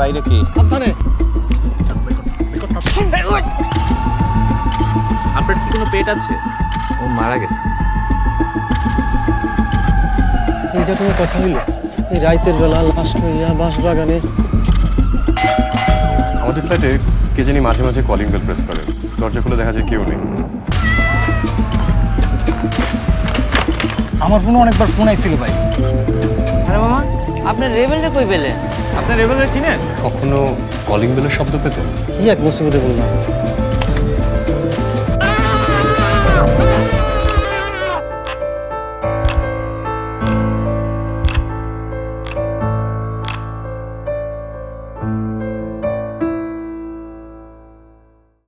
বাইরে কি আপনার কি কোনো পেট আছে? ও মারা গেছে। এইটা কোনো কথা হইল? এই রাইতের বেলা লাশ লইয়া বাঁশ বাগানে আমাদের ফ্ল্যাটে কে জানি মাঝে মাঝে কলিং বেল প্রেস করে। দরজা খুলে দেখা যায় কেউ নেই। আমার ফোনে অনেকবার ফোন আইছিল ভাই। আরে মামা আপনার রেবেলটা কই পেলেন? আপনার রেভেলটা চিনেন? কখনো কলিং বেলের শব্দ পেতেন কি এক মুসিবতে বললাম।